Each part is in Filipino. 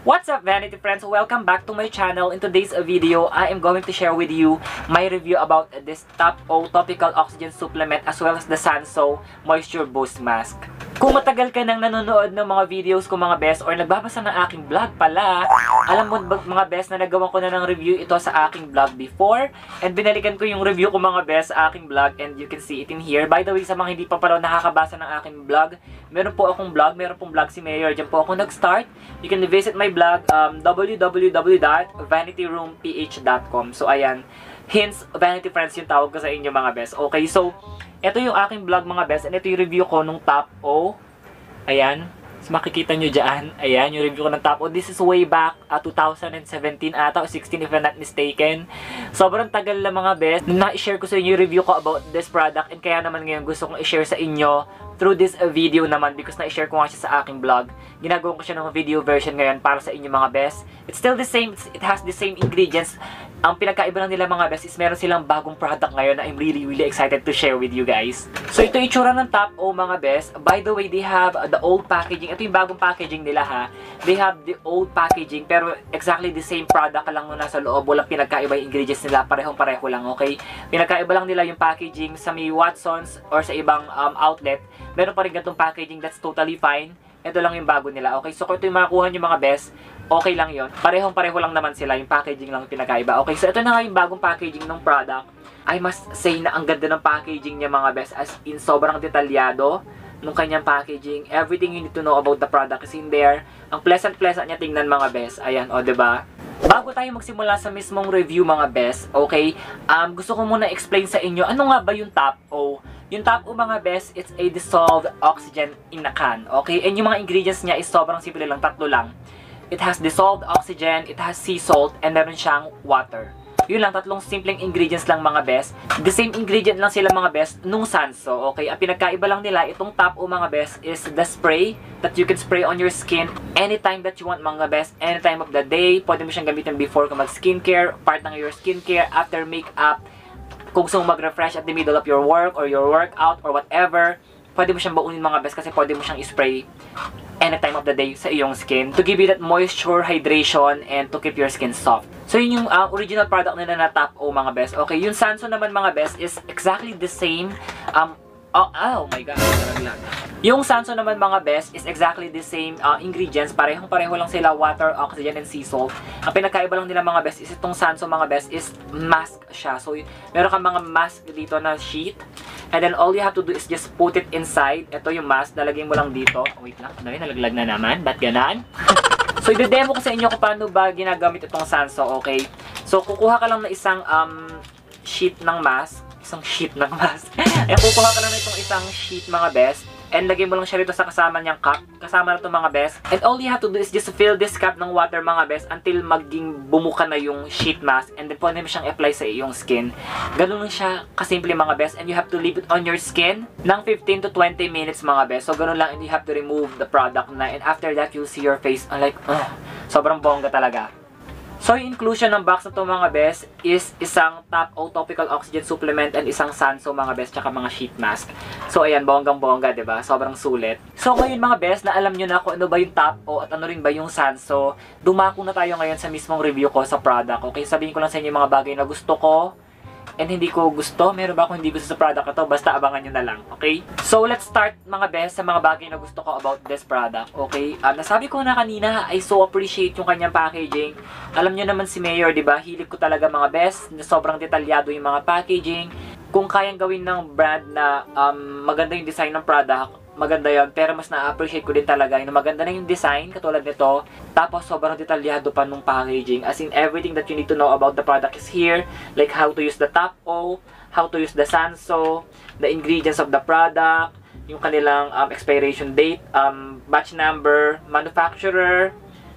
What's up Vanity Friends? Welcome back to my channel. In today's video, I am going to share with you my review about this Top O Topical Oxygen Supplement as well as the Sanso Moisture Boost Mask. Kung matagal ka nang nanonood ng mga videos ko mga best or nagbabasa ng aking vlog pala, alam mo mga best na nagawa ko na ng review ito sa aking vlog before and binalikan ko yung review ko mga best sa aking vlog and you can see it in here. By the way, sa mga hindi pa pala nakakabasa ng aking vlog, meron po akong vlog, meron pong vlog si Mayor. Diyan po ako nag-start. You can visit my blog um, www.vanityroomph.com So ayan, Hence, Vanity Friends yung tawag ko sa inyo mga best. Okay, so, ito yung aking vlog mga best. And ito yung review ko nung Top O. Ayan. Makikita nyo dyan. Ayan, yung review ko ng Top O. This is way back uh, 2017 ata o 16 if I'm not mistaken. Sobrang tagal na mga best. Na-share ko sa inyo yung review ko about this product. And kaya naman ngayon gusto kong i-share sa inyo through this uh, video naman because na-share ko nga siya sa aking vlog. Ginagawa ko siya ng video version ngayon para sa inyo mga best. It's still the same, it has the same ingredients. Ang pinagkaiba lang nila mga best is meron silang bagong product ngayon na I'm really really excited to share with you guys. So ito itsura ng Top O mga best. By the way, they have the old packaging. Ito yung bagong packaging nila ha. They have the old packaging pero exactly the same product lang nung nasa loob. Walang pinagkaiba yung ingredients nila. Parehong pareho lang, okay? Pinagkaiba lang nila yung packaging sa may Watsons or sa ibang um, outlet meron pa rin ganitong packaging that's totally fine. Ito lang yung bago nila. Okay, so kung ito yung makakuha nyo mga best, okay lang yon Parehong pareho lang naman sila, yung packaging lang pinakaiba. Okay, so ito na nga yung bagong packaging ng product. I must say na ang ganda ng packaging niya mga best as in sobrang detalyado nung kanyang packaging. Everything you need to know about the product is in there. Ang pleasant-pleasant niya tingnan mga best. Ayan, o, ba diba? Bago tayo magsimula sa mismong review mga best, okay, um, gusto ko muna explain sa inyo ano nga ba yung Top O. Yung Top mga best, it's a dissolved oxygen in a can, okay? And yung mga ingredients niya is sobrang simple lang, tatlo lang. It has dissolved oxygen, it has sea salt, and meron siyang water. Yun lang, tatlong simpleng ingredients lang mga best. The same ingredient lang sila mga best nung Sanso. Okay, ang pinagkaiba lang nila, itong top mga best is the spray that you can spray on your skin anytime that you want mga best. Anytime of the day. Pwede mo siyang gamitin before ka mag-skincare, part ng your skincare, after makeup, kung gusto mong mag-refresh at the middle of your work or your workout or whatever pwede mo siyang baunin mga best kasi pwede mo siyang i-spray any time of the day sa iyong skin to give you that moisture, hydration, and to keep your skin soft. So yun yung uh, original product nila na Top O mga best. Okay, yung Sanso naman mga best is exactly the same um, Oh, oh my god, nalaglag. Yung Sanso naman mga best is exactly the same uh, ingredients. Parehong pareho lang sila, water, oxygen, and sea salt. Ang pinagkaiba lang nila mga best is itong Sanso mga best is mask siya. So, meron kang mga mask dito na sheet. And then all you have to do is just put it inside. Ito yung mask, nalagay mo lang dito. Oh, wait lang, ano nalaglag na naman. Ba't ganan? so, i-demo ko sa inyo kung paano ba ginagamit itong Sanso, okay? So, kukuha ka lang ng isang um, sheet ng mask isang sheet ng mask. eh, kukuha ka lang itong isang sheet mga best. And lagay mo lang siya rito sa kasama niyang cup. Kasama na itong mga best. And all you have to do is just fill this cup ng water mga best until maging bumuka na yung sheet mask. And then pwede mo siyang apply sa iyong skin. Ganun lang siya kasimple mga best. And you have to leave it on your skin ng 15 to 20 minutes mga best. So ganun lang and you have to remove the product na. And after that, you'll see your face. Uh, like, uh, sobrang bongga talaga. So, yung inclusion ng box na to mga best is isang top O topical oxygen supplement and isang Sanso mga best tsaka mga sheet mask. So, ayan, bonggang-bongga, ba? Sobrang sulit. So, ngayon mga best, na alam niyo na kung ano ba yung top O at ano rin ba yung Sanso, dumako na tayo ngayon sa mismong review ko sa product. Okay, sabihin ko lang sa inyo yung mga bagay na gusto ko, and hindi ko gusto, meron ba akong hindi gusto sa product ito, basta abangan nyo na lang, okay? So, let's start mga best sa mga bagay na gusto ko about this product, okay? Um, nasabi ko na kanina, I so appreciate yung kanyang packaging. Alam nyo naman si Mayor, di ba? Hilig ko talaga mga best, na sobrang detalyado yung mga packaging. Kung kayang gawin ng brand na um, maganda yung design ng product, maganda yon pero mas na-appreciate ko din talaga yung maganda na yung design katulad nito. Tapos sobrang detalyado pa nung packaging. As in everything that you need to know about the product is here. Like how to use the top O how to use the Sanso the ingredients of the product yung kanilang um, expiration date um, batch number manufacturer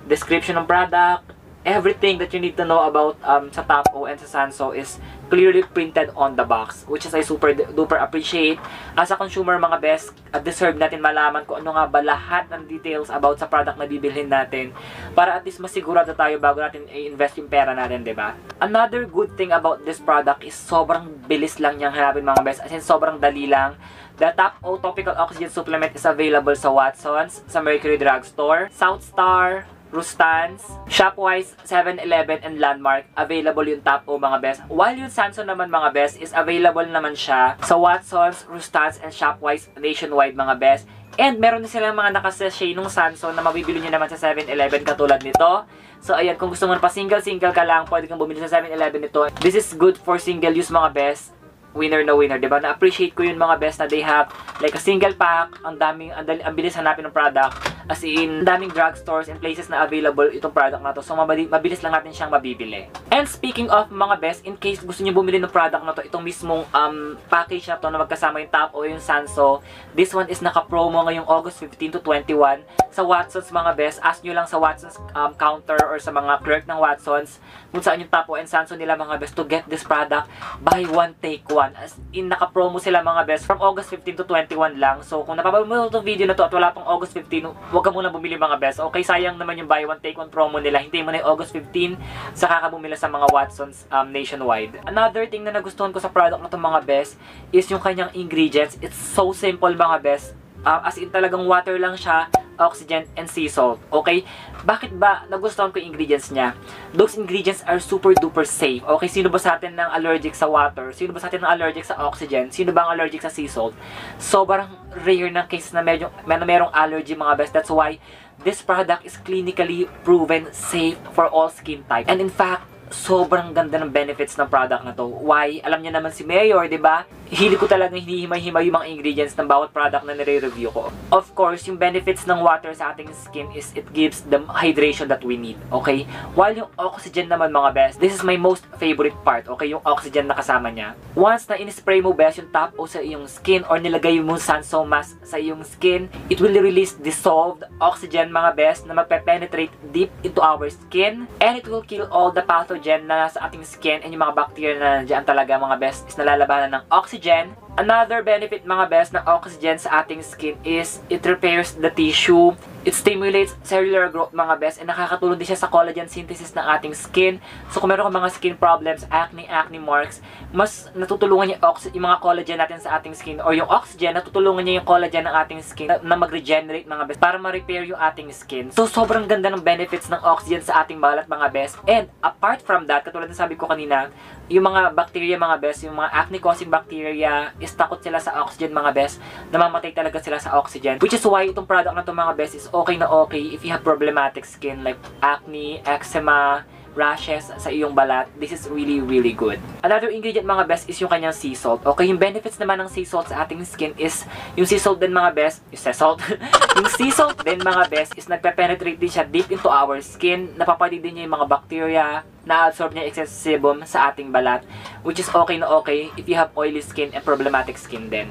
description ng product everything that you need to know about um, sa Tapo and sa Sanso is clearly printed on the box which is I super duper appreciate. As a consumer mga best uh, deserve natin malaman kung ano nga ba lahat ng details about sa product na bibilhin natin para at least masigurado tayo bago natin i-invest yung pera natin ba? Diba? another good thing about this product is sobrang bilis lang niyang hanapin mga best. As in sobrang dali lang. The Top O Topical Oxygen Supplement is available sa Watsons, sa Mercury Drugstore, Southstar, Rustans, Shopwise, 7-Eleven, and Landmark, available yung Top O mga best. While yung Sanso naman mga best is available naman siya sa Watsons, Rustans, and Shopwise nationwide mga best. And meron din silang mga nakasashay nung Sanso na mabibili nyo naman sa 7-Eleven katulad nito. So ayan, kung gusto mo pa single-single ka lang, pwede kang bumili sa 7-Eleven nito. This is good for single use mga best winner na winner, 'di ba? Na-appreciate ko 'yung mga best na they have like a single pack, ang daming ang, ang bilis hanapin ng product. As in, daming drugstores and places na available itong product na to. So mabilis lang natin siyang mabibili. And speaking of mga best, in case gusto niyo bumili ng product na to, itong mismong um, package na to na magkasama yung top o yung Sanso, this one is naka-promo ngayong August 15 to 21 sa Watsons mga best. Ask nyo lang sa Watsons um, counter or sa mga clerk ng Watsons kung saan yung top o and Sanso nila mga best to get this product buy one take one. As in naka-promo sila mga best from August 15 to 21 lang. So kung napapanood mo itong video na to at wala pang August 15, huwag ka muna bumili mga best. Okay, sayang naman yung buy one take one promo nila. Hintayin mo na yung August 15 saka ka bumili sa mga Watsons um, nationwide. Another thing na nagustuhan ko sa product na to mga best is yung kanyang ingredients. It's so simple mga best. Uh, as in talagang water lang siya, oxygen, and sea salt. Okay? Bakit ba nagustuhan ko yung ingredients niya? Those ingredients are super duper safe. Okay? Sino ba sa atin nang allergic sa water? Sino ba sa atin nang allergic sa oxygen? Sino ba ang allergic sa sea salt? Sobrang rare na cases na medyo na merong allergy mga best. That's why this product is clinically proven safe for all skin type. And in fact, sobrang ganda ng benefits ng product na to. Why? Alam niya naman si Mayor, 'di ba? Hili ko talaga hinihimay-himay yung mga ingredients ng bawat product na nire-review ko. Of course, yung benefits ng water sa ating skin is it gives the hydration that we need. Okay? While yung oxygen naman mga best, this is my most favorite part. Okay? Yung oxygen na kasama niya. Once na in-spray mo best yung top o sa iyong skin or nilagay mo Sanso mask sa iyong skin, it will release dissolved oxygen mga best na magpe-penetrate deep into our skin and it will kill all the pathogen na nasa ating skin and yung mga bacteria na nandiyan talaga mga best is nalalabanan ng oxygen oxygen. Another benefit mga best ng oxygen sa ating skin is it repairs the tissue, it stimulates cellular growth mga best, and nakakatulong din siya sa collagen synthesis ng ating skin. So kung meron kang mga skin problems, acne, acne marks, mas natutulungan niya yung mga collagen natin sa ating skin or yung oxygen, natutulungan niya yung collagen ng ating skin na, na mag-regenerate mga best para ma-repair yung ating skin. So sobrang ganda ng benefits ng oxygen sa ating balat mga best. And apart from that, katulad ng sabi ko kanina, yung mga bacteria mga best, yung mga acne causing bacteria is takot sila sa oxygen mga best. Namamatay talaga sila sa oxygen. Which is why itong product na to mga best is okay na okay if you have problematic skin like acne, eczema, rashes sa iyong balat, this is really, really good. Another ingredient mga best is yung kanyang sea salt. Okay, yung benefits naman ng sea salt sa ating skin is, yung sea salt din mga best, yung sea salt, yung sea salt din mga best is nagpe-penetrate din siya deep into our skin, napapatid din niya yung mga bacteria, na-absorb niya excess sebum sa ating balat, which is okay na okay if you have oily skin and problematic skin din.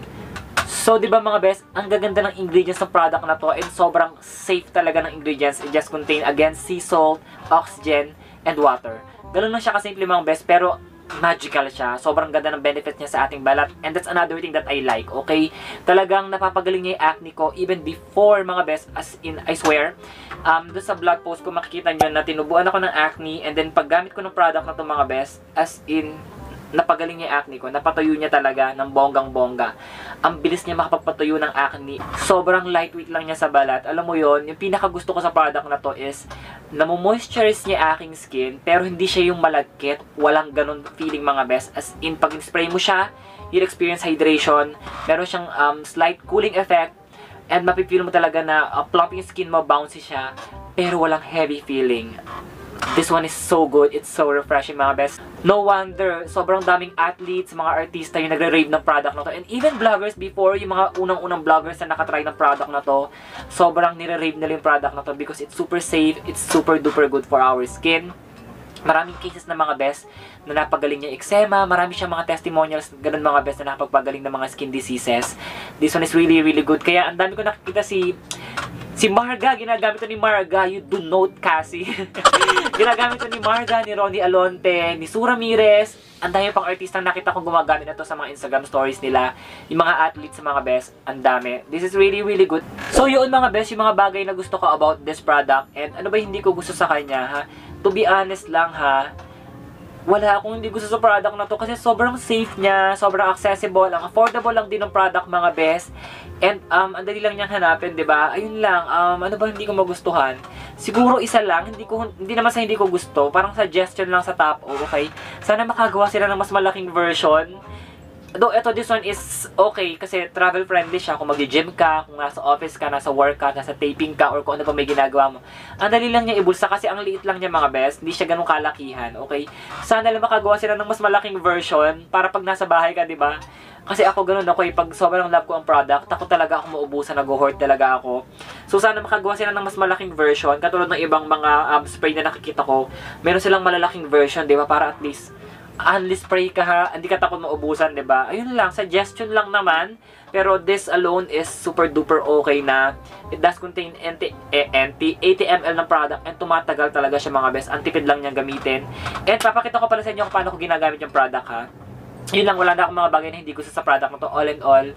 So, di ba mga best, ang gaganda ng ingredients ng product na to and sobrang safe talaga ng ingredients. It just contain, again, sea salt, oxygen, and water. Ganun lang siya kasimple mga best, pero magical siya. Sobrang ganda ng benefits niya sa ating balat. And that's another thing that I like, okay? Talagang napapagaling niya yung acne ko even before mga best, as in, I swear. Um, doon sa blog post ko, makikita nyo na tinubuan ako ng acne and then paggamit ko ng product na to mga best, as in, napagaling niya yung acne ko, napatuyo niya talaga ng bonggang-bongga. Ang bilis niya makapagpatuyo ng acne. Sobrang lightweight lang niya sa balat. Alam mo yon yung pinaka gusto ko sa product na to is, namomoisturize niya aking skin, pero hindi siya yung malagkit. Walang ganun feeling mga best. As in, pag spray mo siya, you'll experience hydration. Meron siyang um, slight cooling effect. And mapipil mo talaga na uh, plump skin mo, bouncy siya. Pero walang heavy feeling. This one is so good. It's so refreshing mga best. No wonder, sobrang daming athletes, mga artista yung nagre-rave ng product na to. And even vloggers before, yung mga unang-unang vloggers na nakatry ng product na to, sobrang nire-rave nila yung product na to because it's super safe, it's super duper good for our skin. Maraming cases na mga best na napagaling niya eczema, marami siyang mga testimonials, ganun mga best na napagpagaling ng mga skin diseases. This one is really, really good. Kaya ang dami ko nakikita si Si Marga, ginagamit ni Marga, you do note kasi. ginagamit ni Marga, ni Ronnie Alonte, ni Sura Ramirez. Ang dami pang artista nakita kong gumagamit na to sa mga Instagram stories nila. Yung mga athletes sa mga best, ang dami. This is really, really good. So yun mga best, yung mga bagay na gusto ko about this product. And ano ba hindi ko gusto sa kanya, ha? To be honest lang, ha? Wala akong hindi gusto sa product na to kasi sobrang safe niya, sobrang accessible, ang affordable lang din ng product mga best. And um, ang dali lang niyang hanapin, 'di ba? Ayun lang, um, ano ba hindi ko magustuhan? Siguro isa lang, hindi ko hindi naman sa hindi ko gusto, parang suggestion lang sa top, okay. Sana makagawa sila ng mas malaking version Though, ito, this one is okay kasi travel friendly siya. Kung mag-gym ka, kung nasa office ka, nasa work ka, nasa taping ka, or kung ano pa may ginagawa mo. Ang dali lang niya ibulsa kasi ang liit lang niya mga best. Hindi siya ganun kalakihan, okay? Sana lang makagawa sila ng mas malaking version para pag nasa bahay ka, di ba? Kasi ako ganun ako eh, pag sobrang love ko ang product, takot talaga ako maubusan, nag-hoard talaga ako. So sana makagawa sila ng mas malaking version, katulad ng ibang mga um, spray na nakikita ko, meron silang malalaking version, di ba? Para at least only spray ka ha, hindi ka takot maubusan, 'di ba? Ayun lang, suggestion lang naman. Pero this alone is super duper okay na. It does contain NT, eh, NT 80 ml ng product and tumatagal talaga siya mga best. Antipid lang niyang gamitin. And papakita ko pala sa inyo kung paano ko ginagamit yung product ha. Yun lang, wala na akong mga bagay na hindi gusto sa product na to. All in all,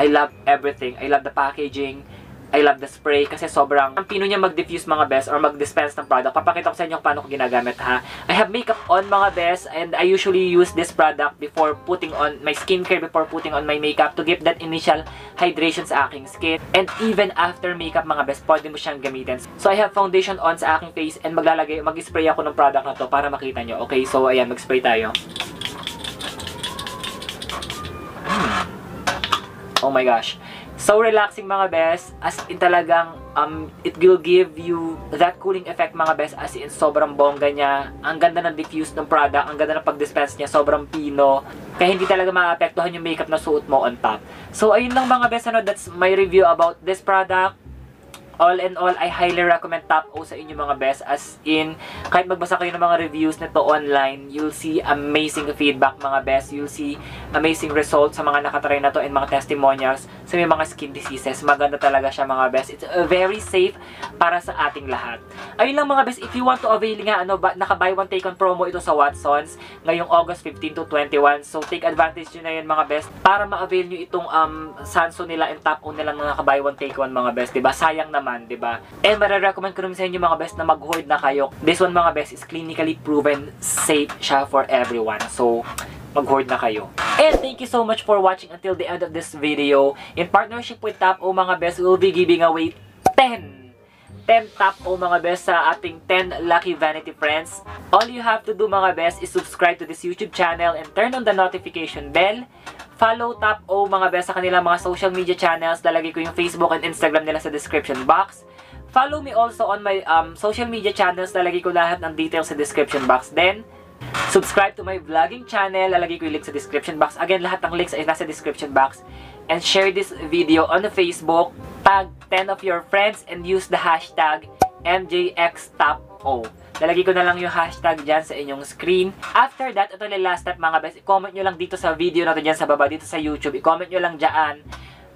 I love everything. I love the packaging I love the spray kasi sobrang ang pino niya mag-diffuse mga best or mag-dispense ng product. Papakita ko sa inyo kung paano ko ginagamit ha. I have makeup on mga best and I usually use this product before putting on my skincare before putting on my makeup to give that initial hydration sa aking skin. And even after makeup mga best, pwede mo siyang gamitin. So I have foundation on sa aking face and maglalagay, mag-spray ako ng product na to para makita nyo. Okay, so ayan, mag-spray tayo. Hmm. Oh my gosh. So relaxing mga best, as in talagang um, it will give you that cooling effect mga best as in sobrang bongga niya. Ang ganda ng diffuse ng product, ang ganda ng pag-dispense niya, sobrang pino. Kaya hindi talaga maapektuhan yung makeup na suot mo on top. So ayun lang mga best, ano, that's my review about this product all in all, I highly recommend Top O sa inyo mga best. As in, kahit magbasa kayo ng mga reviews nito online, you'll see amazing feedback mga best. You'll see amazing results sa mga nakatry na to and mga testimonials sa may mga skin diseases. Maganda talaga siya mga best. It's uh, very safe para sa ating lahat. Ayun lang mga best, if you want to avail nga, ano, ba, naka buy one take on promo ito sa Watsons ngayong August 15 to 21. So, take advantage nyo na yun mga best para ma-avail nyo itong um, Sanso nila and Top O nila na naka buy one take one mga best. Diba? Sayang naman naman, ba? And mare-recommend ko rin sa inyo mga best na mag-hoard na kayo. This one mga best is clinically proven safe siya for everyone. So, mag-hoard na kayo. And thank you so much for watching until the end of this video. In partnership with Top O mga best, we will be giving away 10 10 top o mga best sa ating 10 lucky vanity friends. All you have to do mga best is subscribe to this YouTube channel and turn on the notification bell Follow Top O mga best sa kanilang mga social media channels. Lalagay ko yung Facebook and Instagram nila sa description box. Follow me also on my um, social media channels. Lalagay ko lahat ng details sa description box. Then, subscribe to my vlogging channel. Lalagay ko yung link sa description box. Again, lahat ng links ay nasa description box. And share this video on Facebook. Tag 10 of your friends and use the hashtag MJXTopO. Lalagay ko na lang yung hashtag dyan sa inyong screen. After that, ito yung last step mga best. I-comment nyo lang dito sa video na dyan sa baba, dito sa YouTube. I-comment nyo lang dyan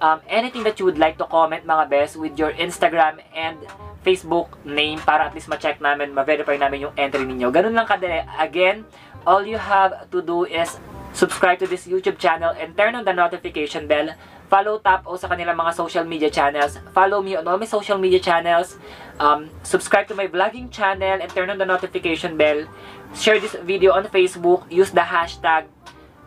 um, anything that you would like to comment mga best with your Instagram and Facebook name para at least ma-check namin, ma-verify namin yung entry ninyo. Ganun lang kadali. Again, all you have to do is subscribe to this YouTube channel and turn on the notification bell Follow Tap o sa kanilang mga social media channels. Follow me on all my social media channels. Um, subscribe to my vlogging channel and turn on the notification bell. Share this video on Facebook. Use the hashtag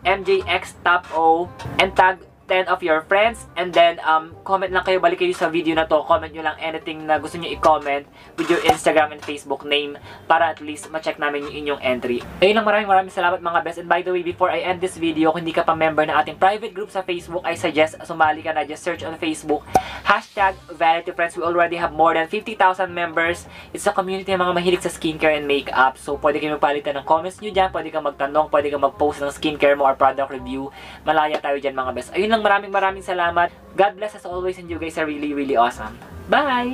MJXTopO and tag 10 of your friends and then um, comment lang kayo, balik kayo sa video na to. Comment nyo lang anything na gusto nyo i-comment with your Instagram and Facebook name para at least ma-check namin yung inyong entry. Ayun lang maraming maraming salamat mga best. And by the way before I end this video kung hindi ka pa member ng ating private group sa Facebook I suggest sumali ka na. Just search on Facebook hashtag Vanity Friends. We already have more than 50,000 members. It's a community ng mga mahilig sa skincare and makeup. So pwede kayo magpalitan ng comments nyo dyan pwede kang magtanong pwede kang mag-post ng skincare mo or product review. Malaya tayo dyan mga best. Ayun lang maraming maraming salamat. God bless as always and you guys are really, really awesome. Bye!